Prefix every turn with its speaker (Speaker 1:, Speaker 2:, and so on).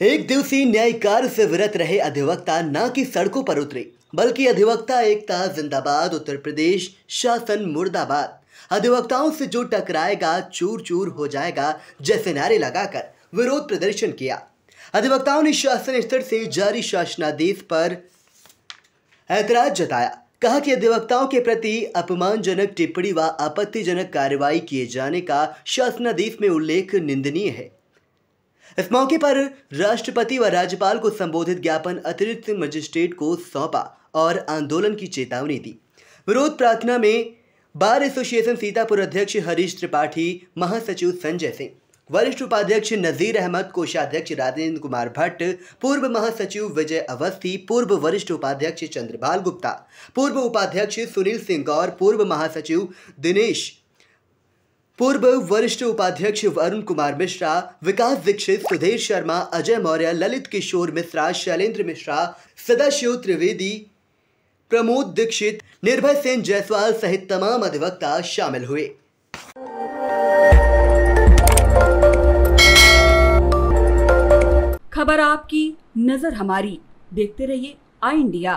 Speaker 1: एक दिवसीय न्याय कार्य से विरत रहे अधिवक्ता न कि सड़कों पर उतरे, बल्कि अधिवक्ता एकता, जिंदाबाद, उत्तर प्रदेश, शासन मुर्दाबाद। अधिवक्ताओं से जो टकराएगा चूर चूर हो जाएगा, जैसे नारे लगाकर विरोध प्रदर्शन किया। अधिवक्ताओं ने शासन स्तर से जारी शासनादेश पर ऐतराज जताया। कहा कि अधिवक्ताओं के प्रति अपमानजनक टिप्पणी व आपत्तिजनक कार्रवाई किए जाने का शासनादेश में उल्लेख निंदनीय है। इस मौके पर राष्ट्रपति व राज्यपाल को संबोधित ज्ञापन अतिरिक्त मजिस्ट्रेट को सौंपा और आंदोलन की चेतावनी दी। विरोध प्रार्थना में बार एसोसिएशन सीतापुर अध्यक्ष हरीश त्रिपाठी, महासचिव संजय सिंह, वरिष्ठ उपाध्यक्ष नजीर अहमद, कोषाध्यक्ष राजेंद्र कुमार भट्ट, पूर्व महासचिव विजय अवस्थी, पूर्व वरिष्ठ उपाध्यक्ष चंद्रपाल गुप्ता, पूर्व उपाध्यक्ष सुनील सिंह गौर पूर्व महासचिव दिनेश पूर्व वरिष्ठ उपाध्यक्ष वरुण कुमार मिश्रा, विकास दीक्षित सुधीर शर्मा, अजय मौर्य, ललित किशोर मिश्रा, शैलेंद्र मिश्रा, सदाशिव त्रिवेदी, प्रमोद दीक्षित, निर्भय सेन जायसवाल सहित तमाम अधिवक्ता शामिल हुए।
Speaker 2: खबर आपकी, नज़र हमारी। देखते रहिए आई इंडिया।